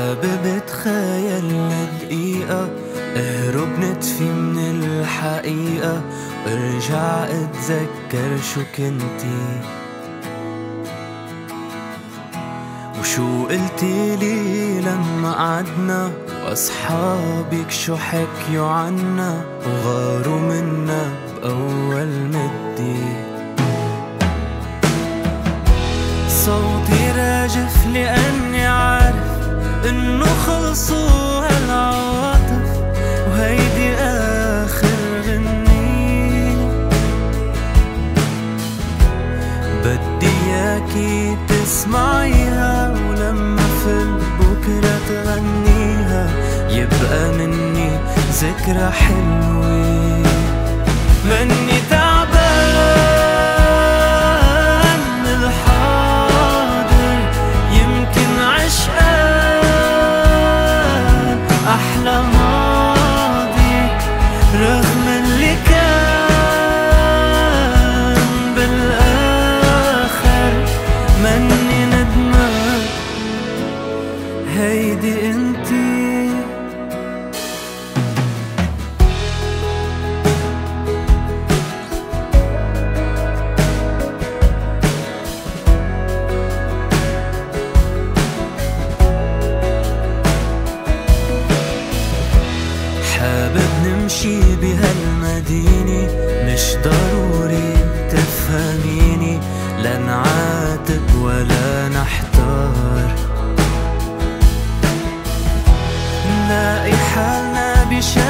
حابب اتخيل لدقيقة اهرب نتفي من الحقيقة وارجع اتذكر شو كنتي وشو قلتيلي لما قعدنا؟ واصحابك شو حكيوا عنا؟ وغاروا منا بأول مدي صوتي راجف لأني عارف إنه خلصوا هالعواطف وهيدي آخر غني. بدي إياكي تسمعيها ولما في بكرة تغنيها يبقى مني ذكرى حلوة. حابب نمشي بهالمدينة مش ضروري تفهميني لا نعاتب ولا finish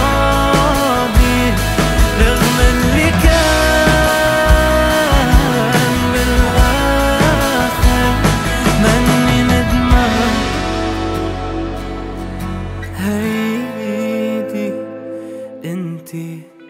night